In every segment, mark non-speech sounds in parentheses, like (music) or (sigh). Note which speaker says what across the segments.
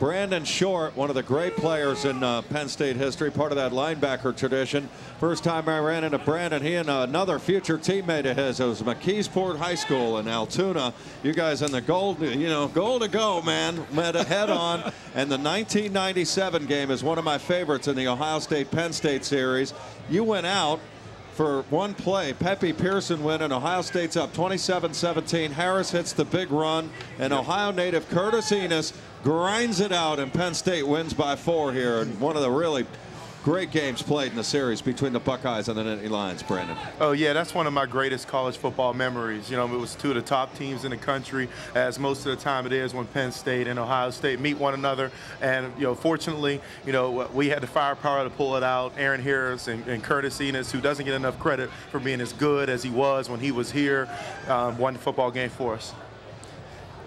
Speaker 1: Brandon Short, one of the great players in uh, Penn State history, part of that linebacker tradition. First time I ran into Brandon, he and another future teammate of his, it was McKeesport High School in Altoona. You guys in the gold, you know, goal to go, man, met a head on. (laughs) and the 1997 game is one of my favorites in the Ohio State-Penn State series. You went out for one play. Pepe Pearson win, and Ohio State's up 27-17. Harris hits the big run, and Ohio native Curtis Enis grinds it out, and Penn State wins by four here. And one of the really great games played in the series between the Buckeyes and the Nittany Lions, Brandon.
Speaker 2: Oh, yeah, that's one of my greatest college football memories. You know, it was two of the top teams in the country, as most of the time it is when Penn State and Ohio State meet one another. And, you know, fortunately, you know, we had the firepower to pull it out. Aaron Harris and, and Curtis Enis, who doesn't get enough credit for being as good as he was when he was here, um, won the football game for us.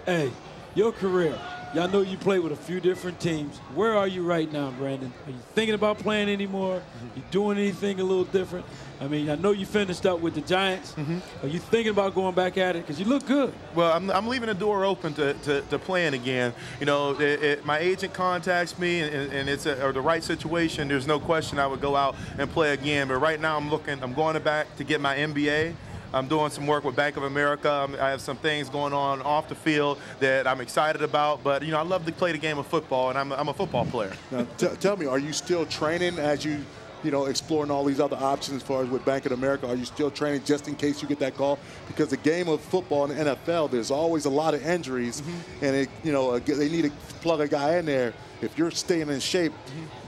Speaker 3: Hey, your career, Y'all know you play with a few different teams. Where are you right now, Brandon? Are you thinking about playing anymore? You doing anything a little different? I mean, I know you finished up with the Giants. Mm -hmm. Are you thinking about going back at it? Because you look good.
Speaker 2: Well, I'm, I'm leaving the door open to, to, to playing again. You know, it, it, my agent contacts me and, and it's a, or the right situation. There's no question I would go out and play again. But right now I'm looking, I'm going back to get my MBA. I'm doing some work with Bank of America. I have some things going on off the field that I'm excited about. But, you know, I love to play the game of football, and I'm, I'm a football player.
Speaker 4: Now, tell me, are you still training as you you know, exploring all these other options as far as with Bank of America? Are you still training just in case you get that call? Because the game of football in the NFL, there's always a lot of injuries, mm -hmm. and it, you know, they need to plug a guy in there if you're staying in shape,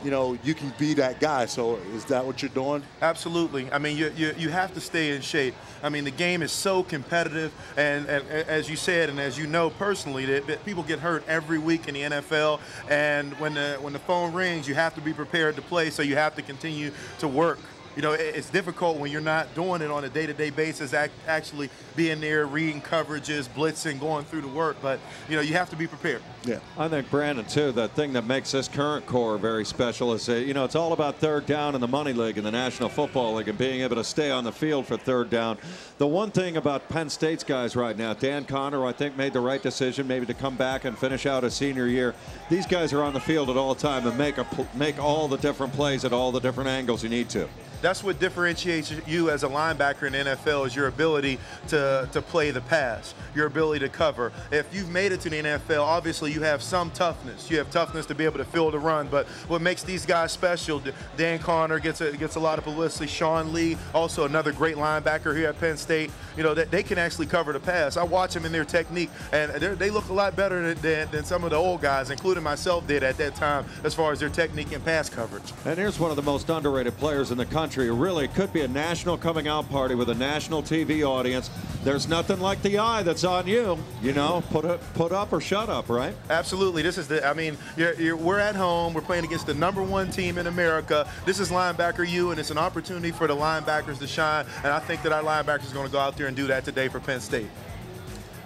Speaker 4: you know, you can be that guy. So is that what you're doing?
Speaker 2: Absolutely. I mean, you, you, you have to stay in shape. I mean, the game is so competitive. And, and as you said, and as you know personally, that, that, people get hurt every week in the NFL. And when the, when the phone rings, you have to be prepared to play. So you have to continue to work you know, it's difficult when you're not doing it on a day-to-day basis, actually being there, reading coverages, blitzing, going through the work. But, you know, you have to be prepared.
Speaker 1: Yeah. I think, Brandon, too, the thing that makes this current core very special is, that, you know, it's all about third down in the Money League and the National Football League and being able to stay on the field for third down. The one thing about Penn State's guys right now, Dan Connor, I think, made the right decision maybe to come back and finish out his senior year. These guys are on the field at all time and make, a, make all the different plays at all the different angles you need to
Speaker 2: that's what differentiates you as a linebacker in NFL is your ability to, to play the pass, your ability to cover. If you've made it to the NFL, obviously you have some toughness. You have toughness to be able to fill the run, but what makes these guys special, Dan Connor gets a, gets a lot of publicity, Sean Lee, also another great linebacker here at Penn State, you know, that they can actually cover the pass. I watch them in their technique, and they look a lot better than, than some of the old guys, including myself did at that time, as far as their technique and pass coverage.
Speaker 1: And here's one of the most underrated players in the country country. Really, could be a national coming out party with a national TV audience. There's nothing like the eye that's on you. You know, put up, put up or shut up, right?
Speaker 2: Absolutely. This is the. I mean, you're, you're, we're at home. We're playing against the number one team in America. This is linebacker U, and it's an opportunity for the linebackers to shine. And I think that our linebackers are going to go out there and do that today for Penn State.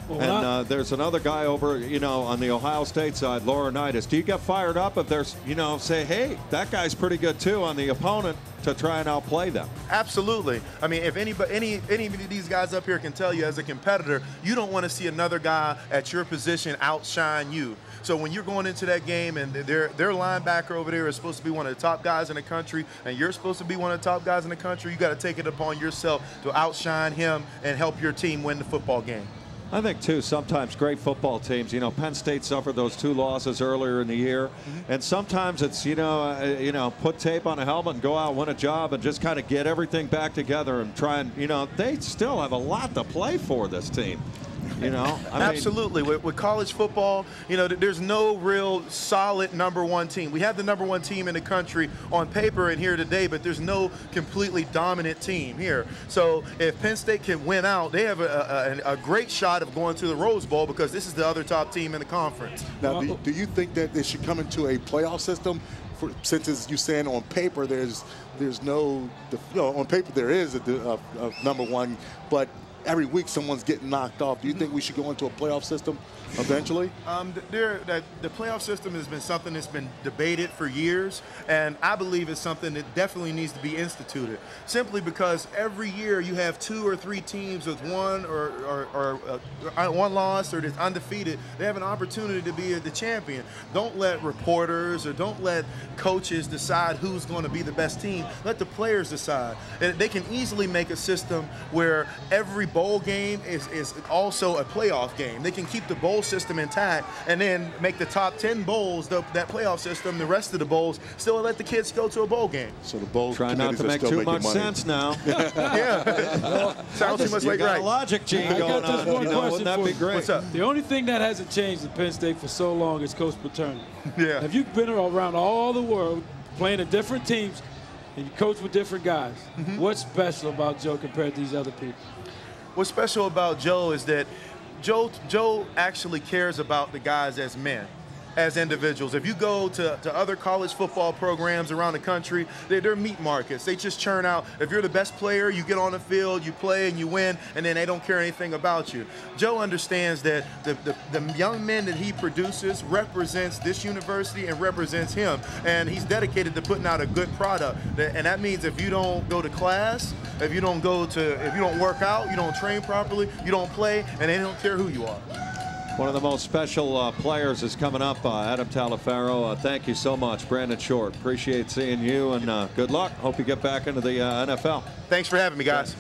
Speaker 1: Well, and uh, there's another guy over, you know, on the Ohio State side, Laurinaitis. Do you get fired up if there's, you know, say, hey, that guy's pretty good too on the opponent to try and outplay them?
Speaker 2: Absolutely. I mean, if anybody, any any of these guys up here can tell you as a competitor, you don't want to see another guy at your position outshine you. So when you're going into that game and their their linebacker over there is supposed to be one of the top guys in the country, and you're supposed to be one of the top guys in the country, you got to take it upon yourself to outshine him and help your team win the football game.
Speaker 1: I think, too, sometimes great football teams, you know, Penn State suffered those two losses earlier in the year. Mm -hmm. And sometimes it's, you know, uh, you know, put tape on a helmet and go out, win a job, and just kind of get everything back together and try and, you know, they still have a lot to play for, this team. You know,
Speaker 2: I absolutely. With, with, college football, you know, there's no real solid number one team. We have the number one team in the country on paper and here today, but there's no completely dominant team here. So if Penn State can win out, they have a, a, a great shot of going to the Rose Bowl because this is the other top team in the conference.
Speaker 4: Now, do, do you think that they should come into a playoff system? For, since as you saying on paper, there's there's no, you know, on paper there is a, a, a number one, but every week someone's getting knocked off. Do you think we should go into a playoff system eventually?
Speaker 2: Um, there, that the playoff system has been something that's been debated for years, and I believe it's something that definitely needs to be instituted. Simply because every year you have two or three teams with one or, or, or uh, one loss or that's undefeated. They have an opportunity to be the champion. Don't let reporters or don't let coaches decide who's going to be the best team. Let the players decide. They can easily make a system where every bowl game is, is also a playoff game. They can keep the bowl system intact and then make the top 10 bowls, the, that playoff system, the rest of the bowls, still let the kids go to a bowl game.
Speaker 4: So the bowl
Speaker 1: Try not to
Speaker 4: are
Speaker 1: make
Speaker 4: still
Speaker 1: too
Speaker 4: making
Speaker 1: much
Speaker 4: money.
Speaker 1: sense now. (laughs) (laughs)
Speaker 2: Yeah. Sounds too much
Speaker 1: you
Speaker 2: like
Speaker 1: got
Speaker 2: right.
Speaker 1: a logic gene
Speaker 3: I
Speaker 1: going
Speaker 3: got just
Speaker 1: on.
Speaker 3: one
Speaker 1: You know,
Speaker 3: question
Speaker 1: wouldn't that
Speaker 3: for
Speaker 1: be
Speaker 3: you.
Speaker 1: great?
Speaker 2: What's up?
Speaker 3: The only thing that hasn't changed at Penn State for so long is Coach Paterno. (laughs)
Speaker 2: Yeah.
Speaker 3: Have you been around all the world playing at different teams and you coach with different guys?
Speaker 2: Mm-hmm.
Speaker 3: What's special about Joe compared to these other people?
Speaker 2: What's special about Joe is that Joe Joe actually cares about the guys as men. As individuals, if you go to, to other college football programs around the country, they're, they're meat markets. They just churn out. If you're the best player, you get on the field, you play, and you win, and then they don't care anything about you. Joe understands that the, the, the young men that he produces represents this university and represents him, and he's dedicated to putting out a good product. And that means if you don't go to class, if you don't go to, if you don't work out, you don't train properly, you don't play, and they don't care who you are.
Speaker 1: One of the most special uh, players is coming up, uh, Adam Taliaferro. Uh, thank you so much, Brandon Short. Appreciate seeing you, and uh, good luck. Hope you get back into the uh, NFL.
Speaker 2: Thanks for having me, guys.